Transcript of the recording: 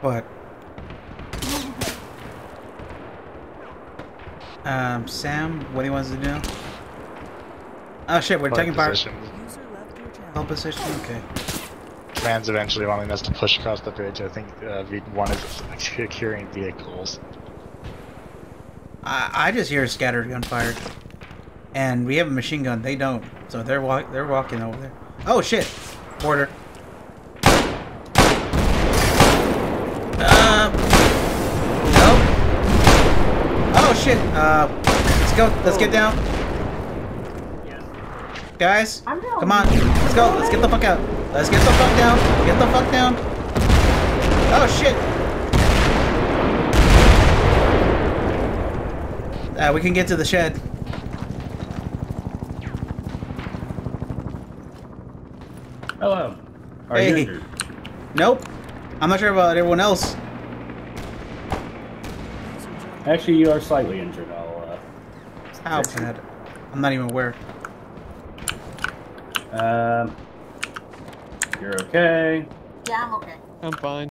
What? Um, Sam, what he wants to do? Oh shit, we're Point taking part. position. User left your channel. Pole position. Okay. Command's eventually wanting us to push across the bridge. I think uh, V1 is securing vehicles. I I just hear scattered gunfire, and we have a machine gun. They don't, so they're walk they're walking over there. Oh shit, border. Shit. Uh, let's go. Let's get down. Guys, come on. Let's go. Let's get the fuck out. Let's get the fuck down. Get the fuck down. Oh shit. Uh, we can get to the shed. Hello. Are you Hey. injured? Nope. I'm not sure about everyone else. Actually, you are slightly injured. I'll. How bad? I'm not even aware. Uh, um. You're okay. Yeah, I'm okay. I'm fine.